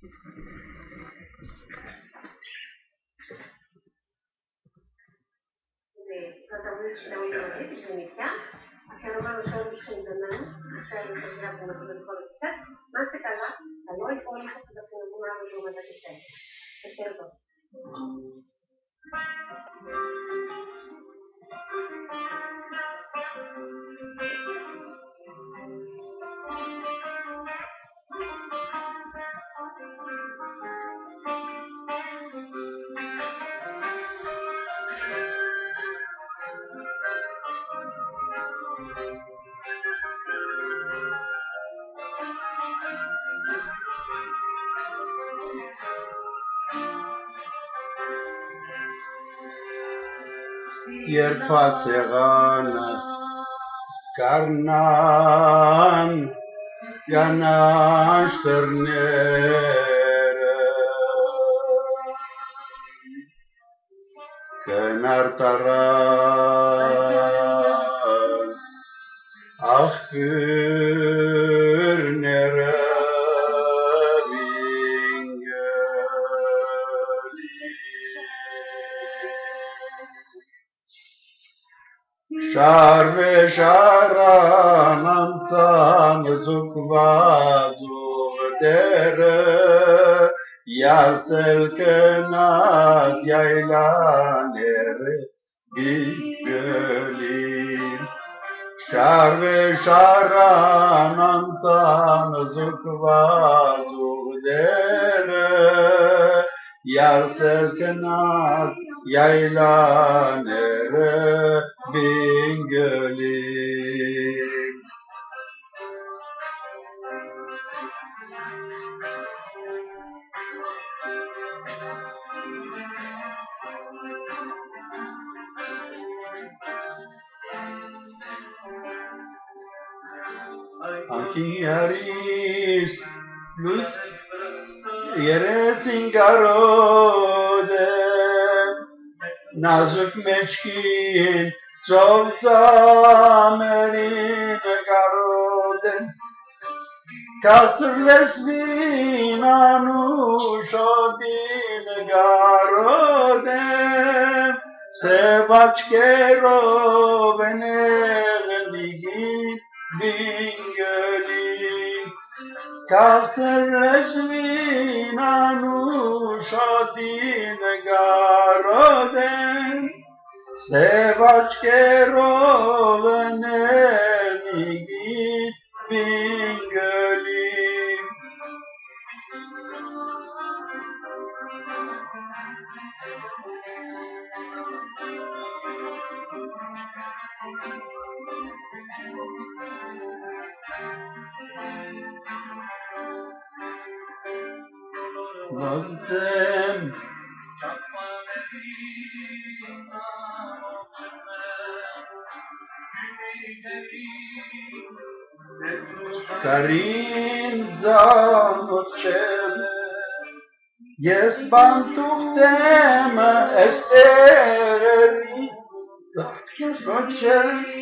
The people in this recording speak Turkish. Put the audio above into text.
Ναι, Πρωτοβουλία Συνταγματική τη Γενικά, αφιερωμένο σε όλους τους που θέλουν να από την που τη. Ευχαριστώ. Yerpategana karnan yanaştırnere kenar taran ah bir Şar ve şaran tam zukvazu dere Yar selkenat yaylanere bir gölüm Şar ve şaran tam zukvazu dere Yar selkenat yaylanere Anki yaris lus yere singarode nazuk meçkin Zoltamerin garoden Katır lesbin anuşodin garoden Sevaç kero venegligin bingölin Katır lesbin anuşodin garoden Sevaç kerovene git Muslim. Karim zanočem Jaz vam tuhtem esteri Zanočem